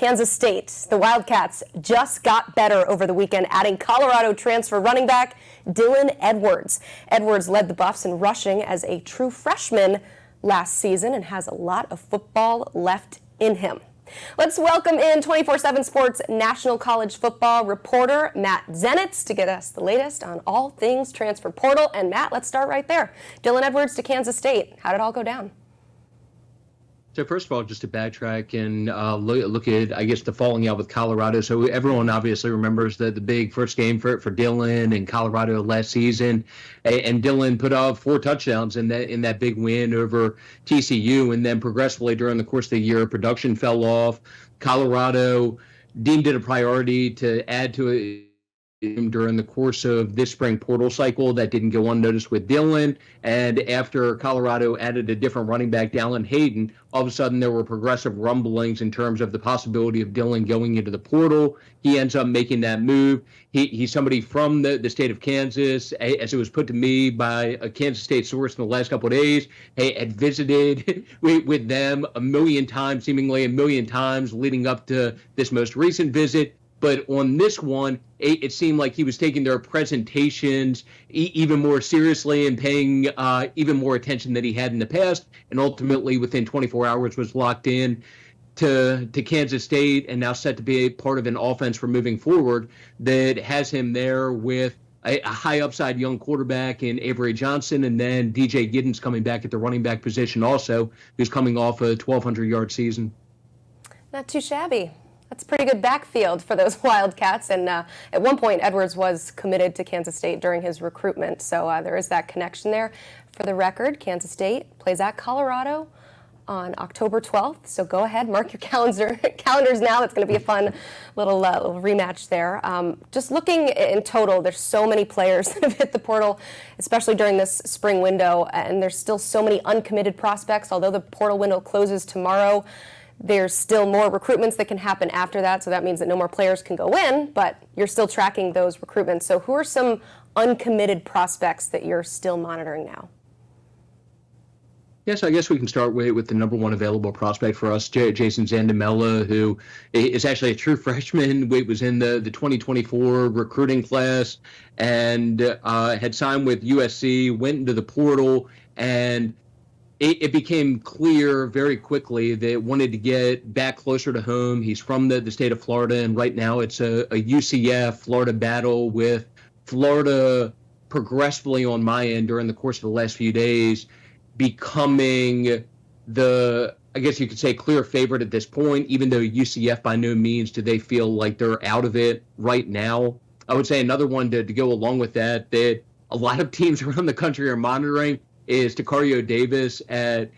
Kansas State. The Wildcats just got better over the weekend, adding Colorado transfer running back Dylan Edwards. Edwards led the Buffs in rushing as a true freshman last season and has a lot of football left in him. Let's welcome in 24 7 Sports National College Football reporter Matt Zenitz to get us the latest on all things transfer portal. And Matt, let's start right there. Dylan Edwards to Kansas State. How did it all go down? So first of all, just to backtrack and uh, look, look, at, I guess, the falling out with Colorado. So everyone obviously remembers the the big first game for for Dylan and Colorado last season, and Dylan put up four touchdowns in that in that big win over TCU, and then progressively during the course of the year, production fell off. Colorado deemed it a priority to add to it during the course of this spring portal cycle that didn't go unnoticed with Dylan. And after Colorado added a different running back, Dallan Hayden, all of a sudden there were progressive rumblings in terms of the possibility of Dylan going into the portal. He ends up making that move. He, he's somebody from the, the state of Kansas, as it was put to me by a Kansas State source in the last couple of days. Hey, had visited with, with them a million times, seemingly a million times leading up to this most recent visit but on this one, it, it, seemed like he was taking their presentations e- even more seriously and paying uh, even more attention than he had in the past. And ultimately, within 24 hours, was locked in to to Kansas State and now set to be a part of an offense for moving forward that has him there with. A, a high upside young quarterback in Avery Johnson, and then DJ Giddens coming back at the running back position, also, who's coming off a 1,200 yard season. Not too shabby. That's pretty good backfield for those Wildcats. And uh, at one point, Edwards was committed to Kansas State during his recruitment. So uh, there is that connection there. For the record, Kansas State plays at Colorado on October 12th. So go ahead, mark your calendar, calendars now. It's going to be a fun little, uh, little rematch there. Um, just looking in total, there's so many players that have hit the portal, especially during this spring window. And there's still so many uncommitted prospects. Although the portal window closes tomorrow, there's still more recruitments that can happen after that, so that means that no more players can go in, but you're still tracking those recruitments. So, who are some uncommitted prospects that you're still monitoring now? Yes, I guess we can start with, with the number one available prospect for us, J- Jason Zandamela, who is actually a true freshman. We was in the, the 2024 recruiting class and uh, had signed with USC, went into the portal, and it, it, became clear very quickly that wanted to get back closer to home. He's from the, the state of Florida, and right now it's a, a UCF Florida battle with Florida progressively on my end during the course of the last few days becoming the I guess you could say clear favorite at this point, even though UCF by no means do they feel like they're out of it right now. I would say another one to, to go along with that that a lot of teams around the country are monitoring is Tacario Davis at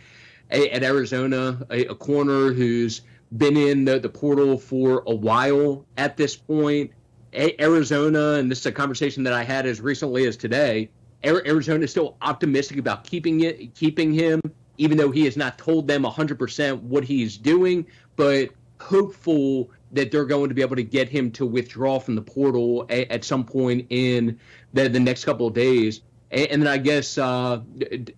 at Arizona, a, a corner who's been in the, the portal for a while at this point. A- Arizona, and this is a conversation that I had as recently as today. Arizona is still optimistic about keeping it, keeping him, even though he has not told them 100% what he's doing, but hopeful that they're going to be able to get him to withdraw from the portal a- at some point in the, the next couple of days. And, then I guess uh,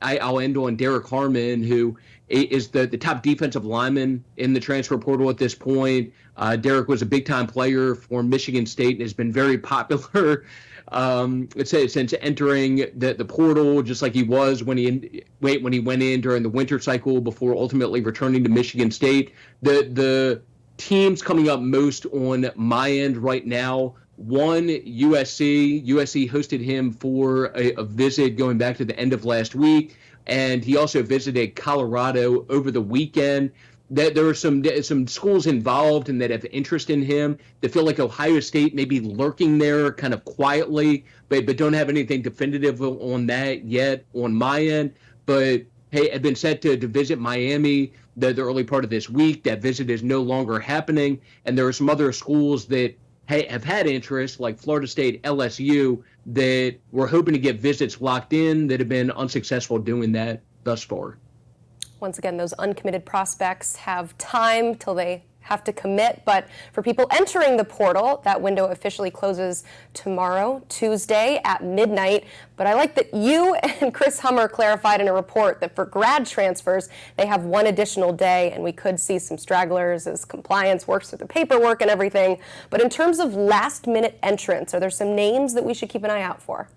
I, will end on Derrick Harmon, who is the, the top defensive lineman in the transfer portal at this point. Uh, Derrick was a big time player for Michigan State and has been very popular. Um, since entering the, the portal, just like he was when he wait when he went in during the winter cycle before ultimately returning to Michigan State. The the teams coming up most on my end right now one USC. USC hosted him for a, a, visit going back to the end of last week, and he also visited Colorado over the weekend. That there are some some schools involved and that have interest in him. They feel like Ohio State may be lurking there, kind of quietly, but but don't have anything definitive on that yet on my end. But hey, had been set to, to visit Miami the, the early part of this week. That visit is no longer happening, and there are some other schools that have had interest, like Florida State, LSU, that were hoping to get visits locked in that have been unsuccessful doing that thus far. Once again, those uncommitted prospects have time till they have to commit. But for people entering the portal, that window officially closes tomorrow, Tuesday at midnight. But I like that you and Chris Hummer clarified in a report that for grad transfers, they have one additional day, and we could see some stragglers as compliance works with the paperwork and everything. But in terms of last minute entrance, are there some names that we should keep an eye out for?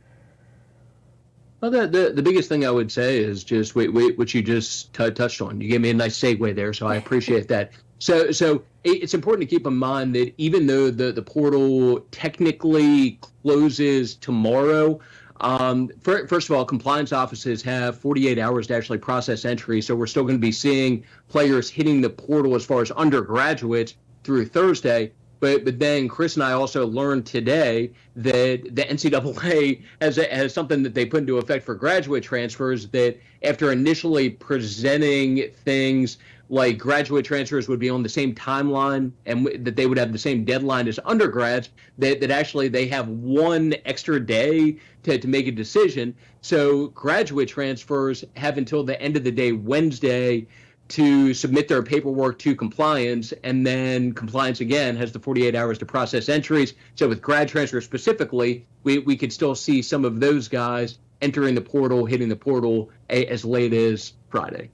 Well, the, the, the biggest thing I would say is just wait, wait, what you just touched on. You gave me a nice segue there, so I appreciate that. So, so it's important to keep in mind that even though the, the portal technically closes tomorrow, um, first of all, compliance offices have 48 hours to actually process entry. So we're still going to be seeing players hitting the portal as far as undergraduates through Thursday. But but then Chris and I also learned today that the NCAA has a, has something that they put into effect for graduate transfers that after initially presenting things like graduate transfers would be on the same timeline and w- that they would have the same deadline as undergrads that, that actually they have one extra day to, to make a decision so graduate transfers have until the end of the day wednesday to submit their paperwork to compliance, and then compliance again has the 48 hours to process entries. So with grad transfer specifically, we, we could still see some of those guys entering the portal, hitting the portal a, as late as Friday.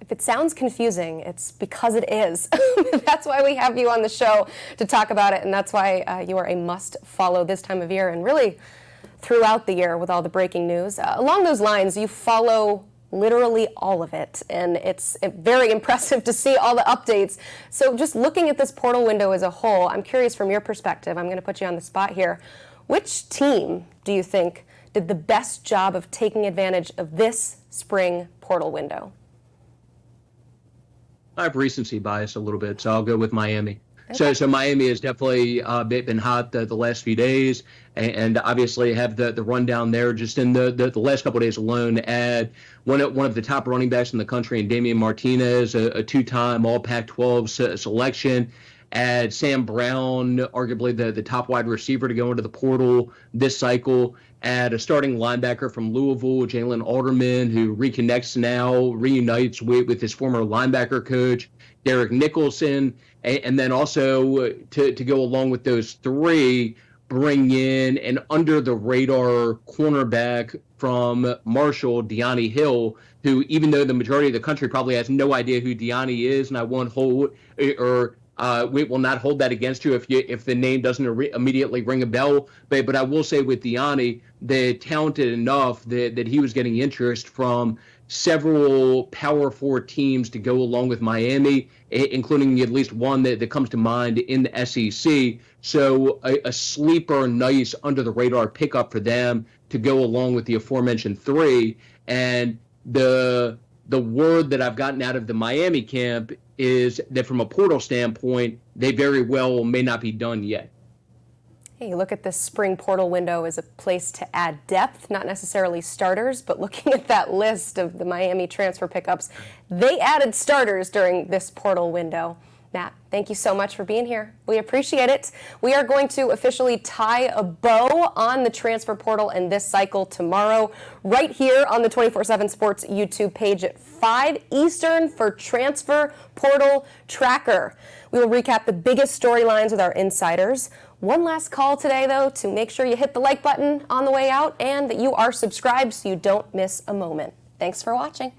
If it sounds confusing, it's because it is. that's why we have you on the show to talk about it, and that's why uh, you are a must follow this time of year and really throughout the year with all the breaking news. Uh, along those lines, you follow literally all of it. And it's very impressive to see all the updates. So, just looking at this portal window as a whole, I'm curious from your perspective, I'm going to put you on the spot here. Which team do you think did the best job of taking advantage of this spring portal window? I have recency bias a little bit, so I'll go with Miami. So, so Miami has definitely uh, been hot the, the last few days, and, and, obviously have the, the rundown there. Just in the, the, the last couple days alone, add one of, one of the top running backs in the country, and Damien Martinez, a, a two-time All Pac-12 selection. Add Sam Brown, arguably the, the top wide receiver to go into the portal this cycle. Add a starting linebacker from Louisville, Jalen Alderman, who reconnects now, reunites with, with his former linebacker coach, Derek Nicholson and, then also to, to go along with those three, bring in an under the radar cornerback from Marshall, Deani Hill, who, even though the majority of the country probably has no idea who Deani is, and I won't hold or uh, we will not hold that against you if you if the name doesn't re- immediately ring a bell. But but I will say with Deani, they're talented enough that that he was getting interest from several Power Four teams to go along with Miami, including at least one that, that comes to mind in the SEC. So a, a sleeper, nice under the radar pickup for them to go along with the aforementioned three. And the the word that I've gotten out of the Miami camp is that from a portal standpoint, they very well may not be done yet. Hey, look at this spring portal window as a place to add depth, not necessarily starters, but looking at that list of the Miami transfer pickups, they added starters during this portal window. Matt, thank you so much for being here. We appreciate it. We are going to officially tie a bow on the transfer portal and this cycle tomorrow, right here on the 24 7 Sports YouTube page at 5 Eastern for Transfer Portal Tracker. We will recap the biggest storylines with our insiders. One last call today, though, to make sure you hit the like button on the way out and that you are subscribed so you don't miss a moment. Thanks for watching.